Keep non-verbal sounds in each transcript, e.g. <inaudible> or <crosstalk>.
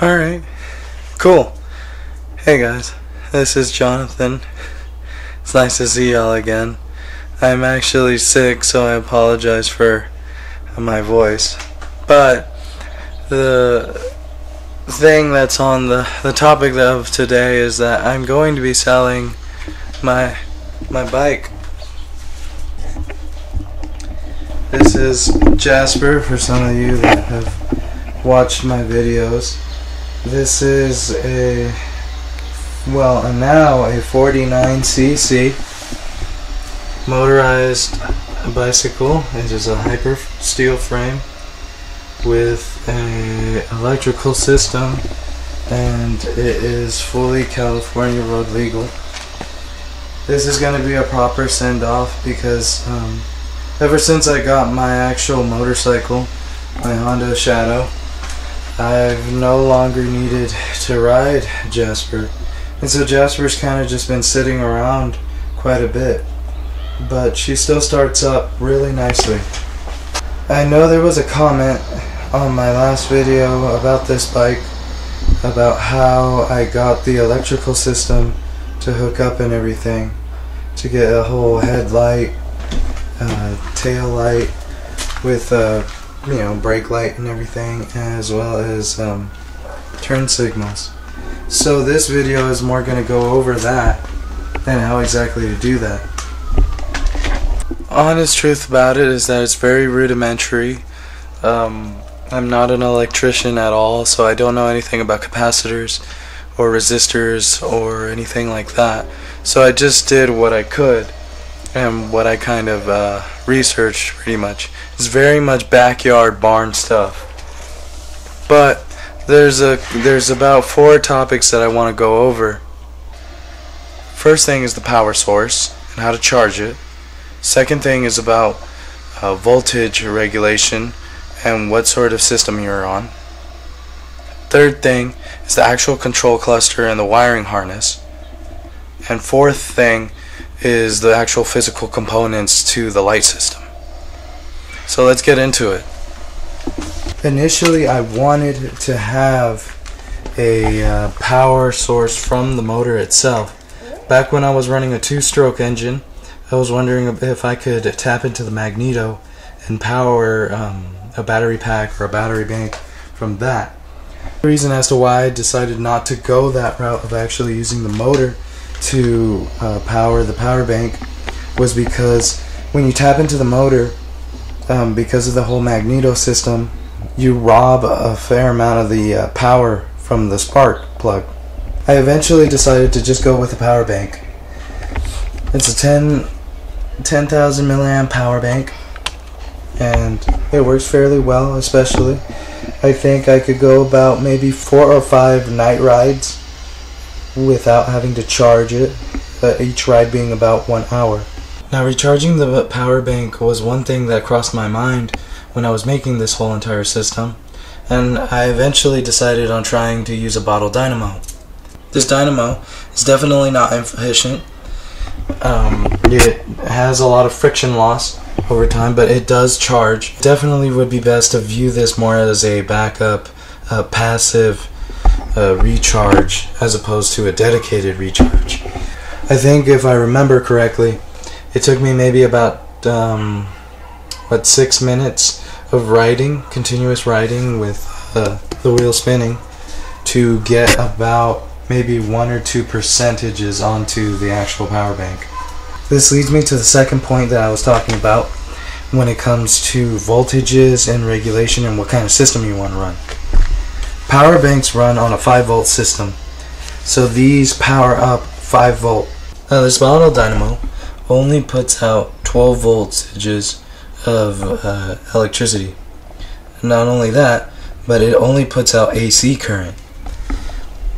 Alright. Cool. Hey guys, this is Jonathan. It's nice to see y'all again. I'm actually sick, so I apologize for my voice. But the thing that's on the, the topic of today is that I'm going to be selling my my bike. This is Jasper for some of you that have watched my videos. This is a well now a 49cc motorized bicycle. It is a hyper steel frame with a electrical system and it is fully California road legal. This is going to be a proper send off because um, ever since I got my actual motorcycle, my Honda Shadow, I've no longer needed to ride Jasper. And so Jasper's kind of just been sitting around quite a bit. But she still starts up really nicely. I know there was a comment on my last video about this bike about how I got the electrical system to hook up and everything to get a whole headlight, uh, tail light with uh, you know brake light and everything as well as um, turn signals. So this video is more going to go over that and how exactly to do that. Honest truth about it is that it's very rudimentary. Um, I'm not an electrician at all so I don't know anything about capacitors or resistors or anything like that. So I just did what I could and what I kind of uh, researched pretty much. It's very much backyard barn stuff. But there's a there's about four topics that I want to go over. First thing is the power source and how to charge it. Second thing is about uh, voltage regulation and what sort of system you're on. Third thing is the actual control cluster and the wiring harness. And fourth thing is the actual physical components to the light system. So let's get into it. Initially, I wanted to have a uh, power source from the motor itself. Back when I was running a two-stroke engine, I was wondering if I could tap into the magneto and power um, a battery pack or a battery bank from that. The reason as to why I decided not to go that route of actually using the motor to uh, power the power bank was because when you tap into the motor, um, because of the whole magneto system, you rob a fair amount of the uh, power from the spark plug. I eventually decided to just go with the power bank. It's a 10 10,000 milliamp power bank and it works fairly well especially I think I could go about maybe four or five night rides without having to charge it, uh, each ride being about one hour. Now, recharging the power bank was one thing that crossed my mind when I was making this whole entire system, and I eventually decided on trying to use a bottle dynamo. This dynamo is definitely not efficient. Um, it has a lot of friction loss over time, but it does charge. Definitely would be best to view this more as a backup, uh, passive a recharge as opposed to a dedicated recharge. I think if I remember correctly, it took me maybe about um, what six minutes of riding, continuous riding with uh, the wheel spinning, to get about maybe one or two percentages onto the actual power bank. This leads me to the second point that I was talking about when it comes to voltages and regulation and what kind of system you want to run. Power banks run on a 5 volt system, so these power up 5 volt. Now this bottle dynamo only puts out 12 voltages of uh, electricity. Not only that, but it only puts out AC current.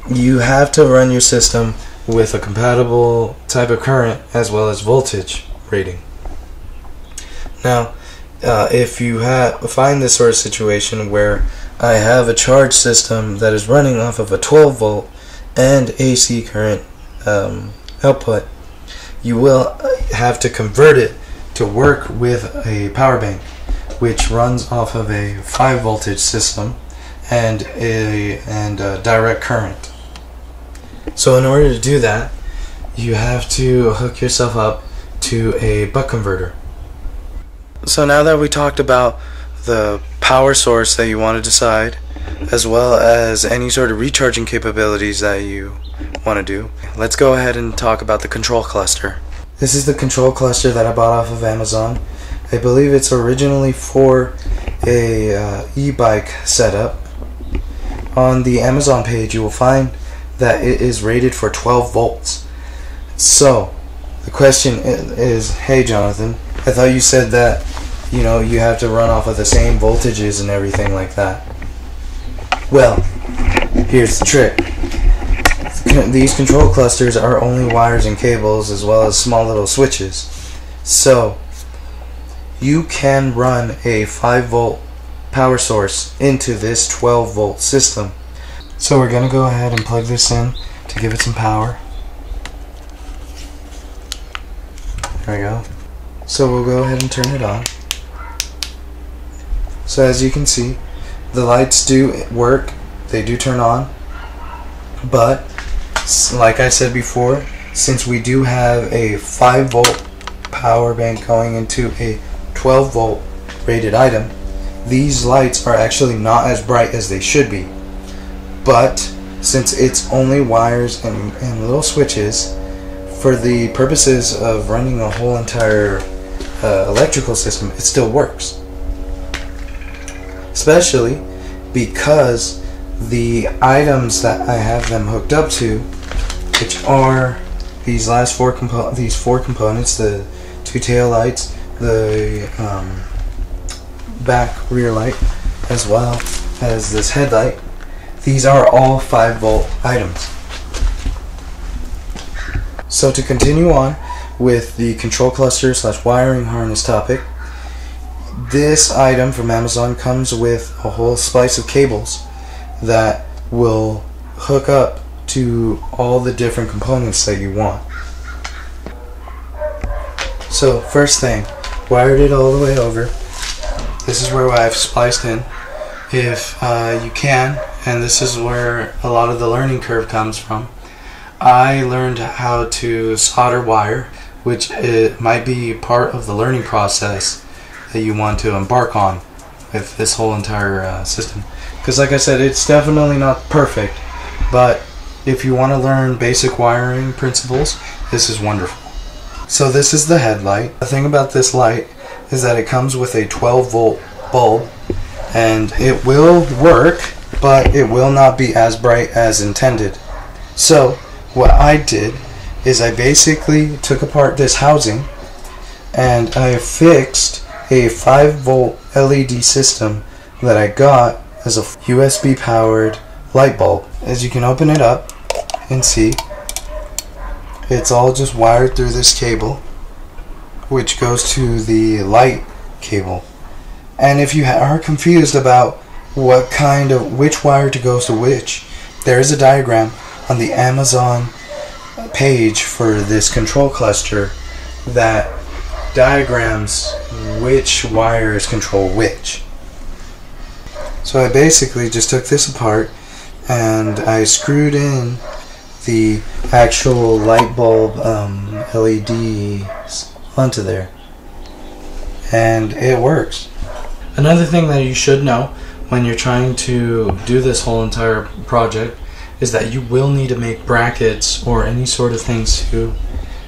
You have to run your system with a compatible type of current as well as voltage rating. Now, uh, if you find this sort of situation where I have a charge system that is running off of a 12 volt and AC current um, output, you will have to convert it to work with a power bank, which runs off of a 5 voltage system and a and a direct current. So in order to do that, you have to hook yourself up to a buck converter. So now that we talked about the power source that you want to decide, as well as any sort of recharging capabilities that you want to do, let's go ahead and talk about the control cluster. This is the control cluster that I bought off of Amazon. I believe it's originally for a uh, e-bike setup. On the Amazon page, you will find that it is rated for 12 volts. So, the question is, hey Jonathan, I thought you said that you know you have to run off of the same voltages and everything like that. Well, here's the trick. These control clusters are only wires and cables as well as small little switches. So, you can run a 5 volt power source into this 12 volt system. So we're going to go ahead and plug this in to give it some power. There we go. So we'll go ahead and turn it on. So as you can see, the lights do work. They do turn on. But, like I said before, since we do have a 5 volt power bank going into a 12 volt rated item, these lights are actually not as bright as they should be. But, since it's only wires and, and little switches, for the purposes of running a whole entire uh, electrical system, it still works. Especially because the items that I have them hooked up to, which are these last four compo these four components, the two tail lights, the um, back rear light, as well as this headlight. These are all 5 volt items. So to continue on with the control cluster slash wiring harness topic, this item from Amazon comes with a whole splice of cables that will hook up to all the different components that you want. So first thing, wired it all the way over. This is where I've spliced in. If uh, you can, and this is where a lot of the learning curve comes from, I learned how to solder wire, which it might be part of the learning process that you want to embark on with this whole entire uh, system. Because, like I said, it's definitely not perfect, but if you want to learn basic wiring principles, this is wonderful. So, this is the headlight. The thing about this light is that it comes with a 12 volt bulb, and it will work, but it will not be as bright as intended. So, what I did is I basically took apart this housing and I fixed a 5 volt LED system that I got as a USB powered light bulb. As you can open it up and see, it's all just wired through this cable which goes to the light cable. And if you are confused about what kind of which wire to go to which, there is a diagram on the Amazon page for this control cluster that diagrams which wires control which. So I basically just took this apart and I screwed in the actual light bulb um, LEDs onto there. And it works. Another thing that you should know when you're trying to do this whole entire project is that you will need to make brackets or any sort of things to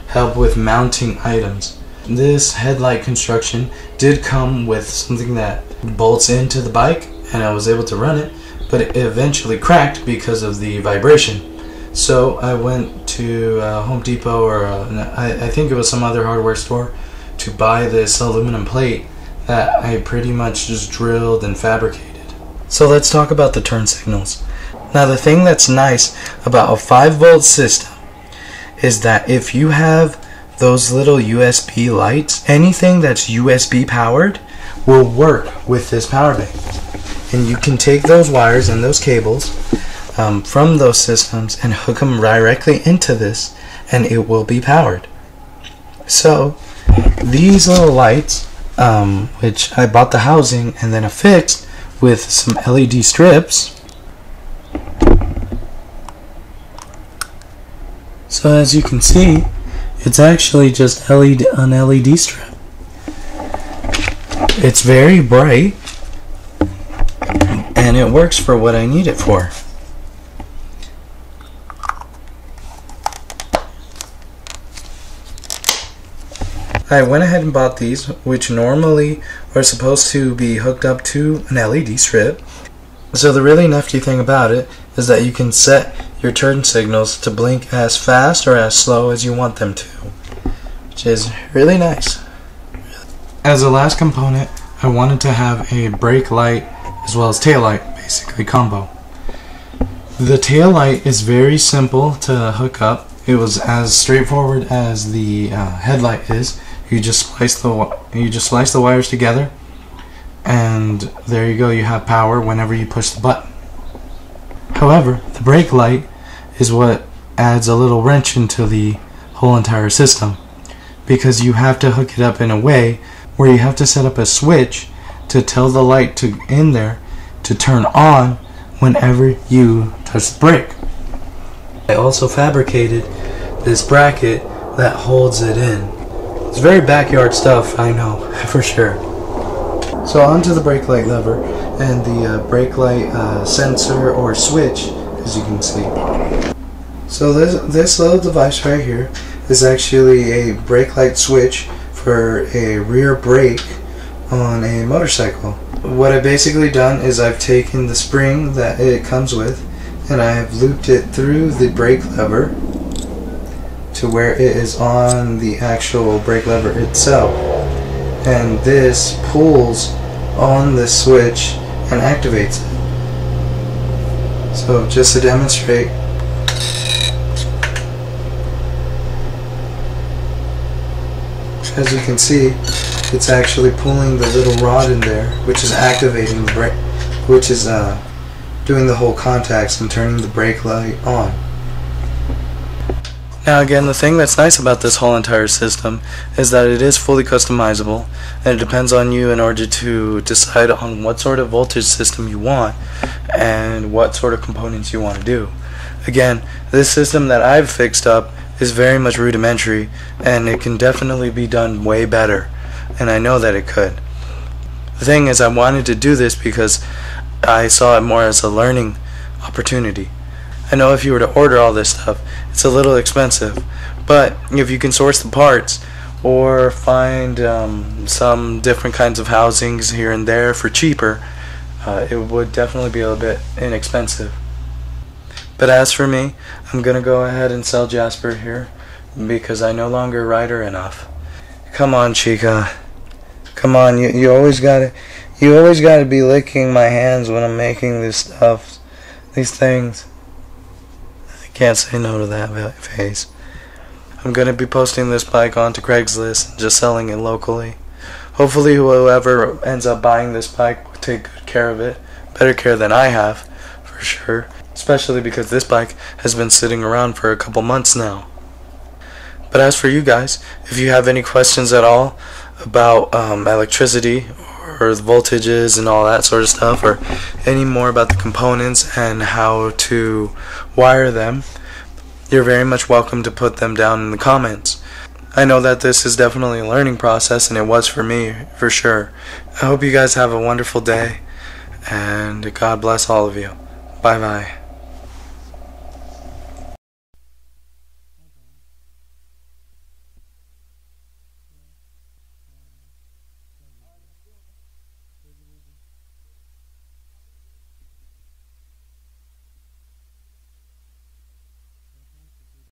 help with mounting items. This headlight construction did come with something that bolts into the bike and I was able to run it, but it eventually cracked because of the vibration. So I went to uh, Home Depot or uh, I, I think it was some other hardware store to buy this aluminum plate that I pretty much just drilled and fabricated. So let's talk about the turn signals. Now the thing that's nice about a 5 volt system is that if you have those little USB lights, anything that's USB powered will work with this power bank. And you can take those wires and those cables um, from those systems and hook them directly into this and it will be powered. So these little lights, um, which I bought the housing and then affixed with some LED strips. So as you can see, it's actually just LED an LED strip. It's very bright and it works for what I need it for. I went ahead and bought these, which normally are supposed to be hooked up to an LED strip. So the really nifty thing about it is that you can set your turn signals to blink as fast or as slow as you want them to, which is really nice. As a last component, I wanted to have a brake light as well as tail light, basically combo. The tail light is very simple to hook up. It was as straightforward as the uh, headlight is. You just splice the you just splice the wires together, and there you go. You have power whenever you push the button. However, the brake light is what adds a little wrench into the whole entire system because you have to hook it up in a way where you have to set up a switch to tell the light to in there to turn on whenever you touch the brake. I also fabricated this bracket that holds it in. It's very backyard stuff, I know, <laughs> for sure. So onto the brake light lever and the uh, brake light uh, sensor or switch, as you can see. So this, this little device right here is actually a brake light switch for a rear brake on a motorcycle. What I've basically done is I've taken the spring that it comes with and I have looped it through the brake lever to where it is on the actual brake lever itself. And this pulls on the switch and activates it. So just to demonstrate, as you can see, it's actually pulling the little rod in there, which is activating the brake, which is uh, doing the whole contacts and turning the brake light on. Now again, the thing that's nice about this whole entire system is that it is fully customizable and it depends on you in order to decide on what sort of voltage system you want and what sort of components you want to do. Again, this system that I've fixed up is very much rudimentary and it can definitely be done way better and I know that it could. The thing is I wanted to do this because I saw it more as a learning opportunity. I know if you were to order all this stuff, it's a little expensive, but if you can source the parts or find um, some different kinds of housings here and there for cheaper, uh, it would definitely be a little bit inexpensive. But as for me, I'm gonna go ahead and sell Jasper here because I no longer ride her enough. Come on, Chica. Come on, you you always gotta you always gotta be licking my hands when I'm making this stuff, these things. I can't say no to that face. I'm going to be posting this bike onto Craigslist and just selling it locally. Hopefully whoever ends up buying this bike will take good care of it. Better care than I have, for sure. Especially because this bike has been sitting around for a couple months now. But as for you guys, if you have any questions at all about um, electricity or the voltages and all that sort of stuff, or any more about the components and how to wire them, you're very much welcome to put them down in the comments. I know that this is definitely a learning process, and it was for me, for sure. I hope you guys have a wonderful day, and God bless all of you. Bye bye.